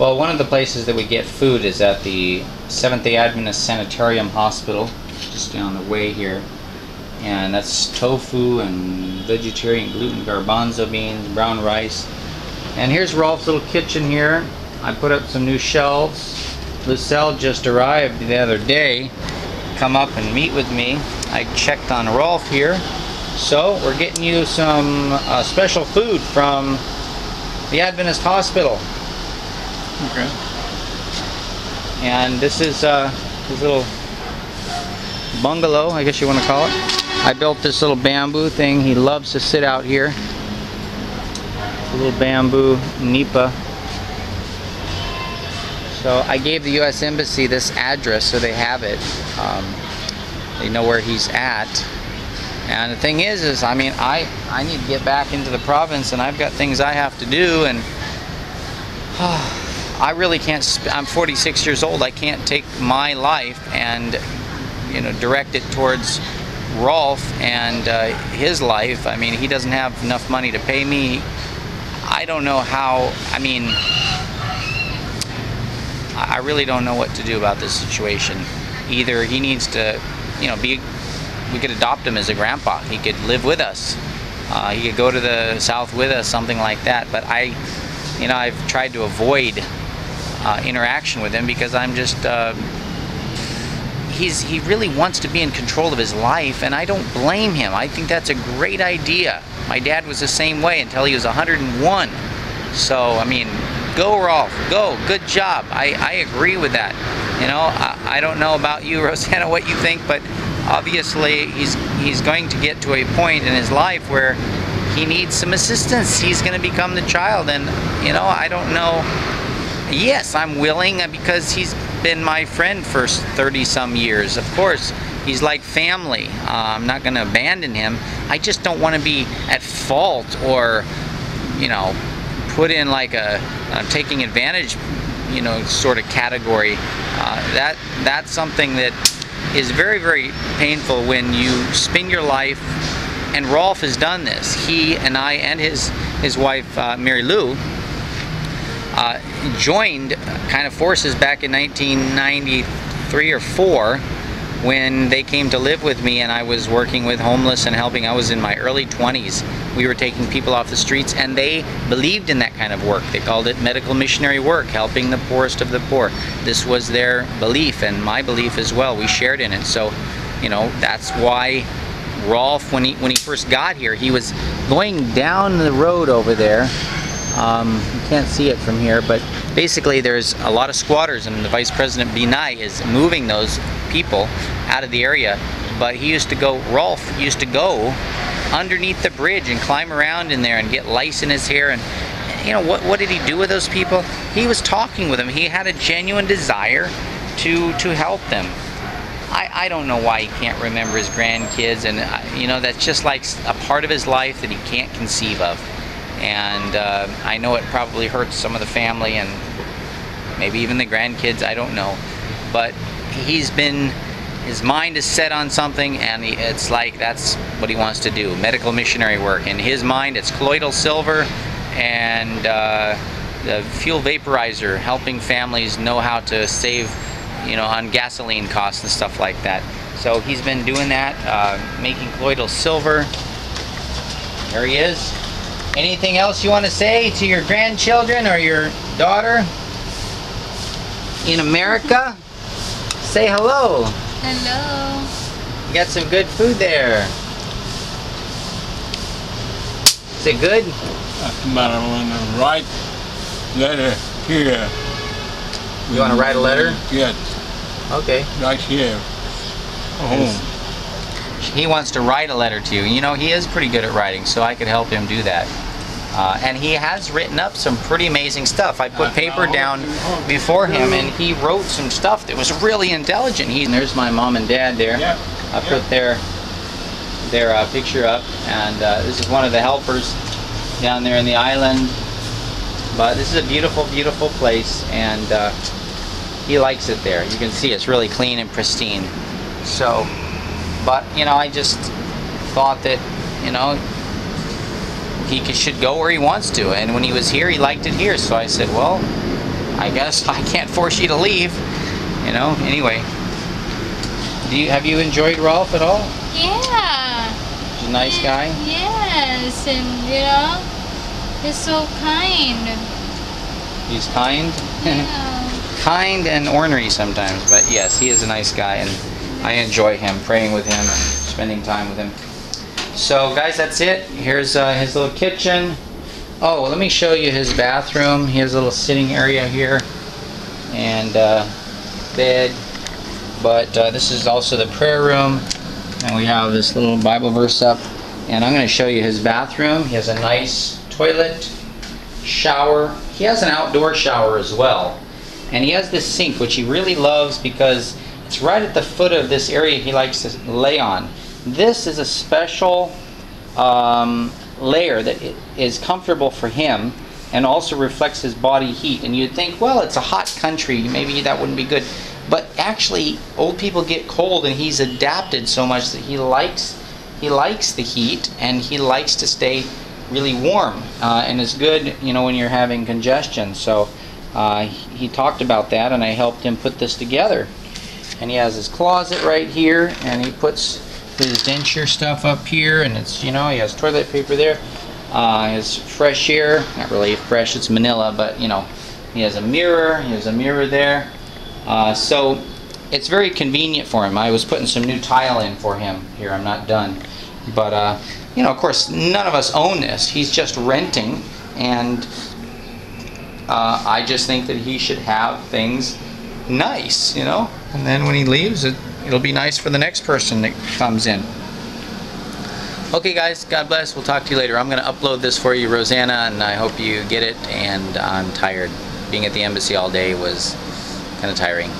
Well, one of the places that we get food is at the Seventh day Adventist Sanitarium Hospital, just down the way here. And that's tofu and vegetarian gluten garbanzo beans, brown rice. And here's Rolf's little kitchen here. I put up some new shelves. Lucelle just arrived the other day. Come up and meet with me. I checked on Rolf here. So we're getting you some uh, special food from the Adventist Hospital. Okay. And this is uh, his little bungalow, I guess you want to call it. I built this little bamboo thing. He loves to sit out here. It's A little bamboo nipa. So I gave the U.S. Embassy this address so they have it. Um, they know where he's at. And the thing is, is I mean, I I need to get back into the province, and I've got things I have to do, and I really can't. I'm 46 years old. I can't take my life and you know direct it towards Rolf and uh, his life. I mean, he doesn't have enough money to pay me. I don't know how. I mean, I I really don't know what to do about this situation. Either he needs to, you know, be. We could adopt him as a grandpa. He could live with us. Uh, he could go to the south with us, something like that. But I, you know, I've tried to avoid uh, interaction with him because I'm just. Uh, he's he really wants to be in control of his life, and I don't blame him. I think that's a great idea. My dad was the same way until he was 101. So I mean, go Rolf, go, good job. I, I agree with that. You know, I, I don't know about you, Rosanna, what you think, but obviously he's he's going to get to a point in his life where he needs some assistance. He's going to become the child, and you know, I don't know. Yes, I'm willing uh, because he's been my friend for 30 some years. Of course, he's like family. Uh, I'm not going to abandon him. I just don't want to be at fault or, you know, put in like a, taking advantage, you know, sort of category. Uh, that that's something that is very very painful when you spend your life. And Rolf has done this. He and I and his his wife uh, Mary Lou Uh, joined kind of forces back in 1993 or 4 when they came to live with me and I was working with homeless and helping. I was in my early 20s. We were taking people off the streets and they believed in that kind of work. They called it medical missionary work, helping the poorest of the poor. This was their belief and my belief as well. We shared in it. So, you know, that's why Rolf, when he, when he first got here, he was going down the road over there um, you can't see it from here, but basically there's a lot of squatters and the Vice President Binay is moving those people out of the area. But he used to go, Rolf used to go underneath the bridge and climb around in there and get lice in his hair. And you know what what did he do with those people? He was talking with them. He had a genuine desire to to help them. I, I don't know why he can't remember his grandkids. And uh, you know that's just like a part of his life that he can't conceive of and uh, I know it probably hurts some of the family and maybe even the grandkids. I don't know, but he's been his mind is set on something, and he, it's like that's what he wants to do: medical missionary work. In his mind, it's colloidal silver and uh, the fuel vaporizer, helping families know how to save, you know, on gasoline costs and stuff like that. So he's been doing that, uh, making colloidal silver. There he is. Anything else you want to say to your grandchildren or your daughter in America? Say hello. Hello. You got some good food there. Is it good? But I want to write letter here. You want to write a letter? Yes, Okay. right here. Home. Oh. He wants to write a letter to you. You know, he is pretty good at writing, so I could help him do that. Uh, and he has written up some pretty amazing stuff. I put paper down before him, and he wrote some stuff that was really intelligent. He, and there's my mom and dad there. Yeah. I put their their uh, picture up, and uh, this is one of the helpers down there in the island. But this is a beautiful, beautiful place, and uh, he likes it there. You can see it's really clean and pristine. So, but you know, I just thought that you know he should go where he wants to, and when he was here, he liked it here. So I said, well, I guess I can't force you to leave. You know. Anyway, do you have you enjoyed Rolf at all? Yeah. He's a nice guy. Yes, and you know, he's so kind. He's kind. Yeah. kind and ornery sometimes, but yes, he is a nice guy, and I enjoy him, praying with him spending time with him. So, guys, that's it. Here's uh, his little kitchen. Oh, let me show you his bathroom. He has a little sitting area here, and uh, bed. But uh, this is also the prayer room, and we have this little Bible verse up. And I'm going to show you his bathroom. He has a nice toilet, shower. He has an outdoor shower as well. And he has this sink, which he really loves because it's right at the foot of this area he likes to lay on. This is a special um, layer that is comfortable for him and also reflects his body heat. And you'd think, well, it's a hot country, maybe that wouldn't be good. But actually, old people get cold, and he's adapted so much that he likes he likes the heat and he likes to stay really warm uh, and it's good you know when you're having congestion so uh, he talked about that and I helped him put this together and he has his closet right here and he puts his denture stuff up here and it's you know he has toilet paper there uh, his fresh air not really fresh it's manila but you know he has a mirror he has a mirror there uh, so it's very convenient for him. I was putting some new tile in for him here. I'm not done. But, uh, you know, of course, none of us own this. He's just renting. And uh, I just think that he should have things nice, you know? And then when he leaves, it, it'll be nice for the next person that comes in. Okay, guys, God bless. We'll talk to you later. I'm going to upload this for you, Rosanna, and I hope you get it. And I'm tired. Being at the embassy all day was kind of tiring.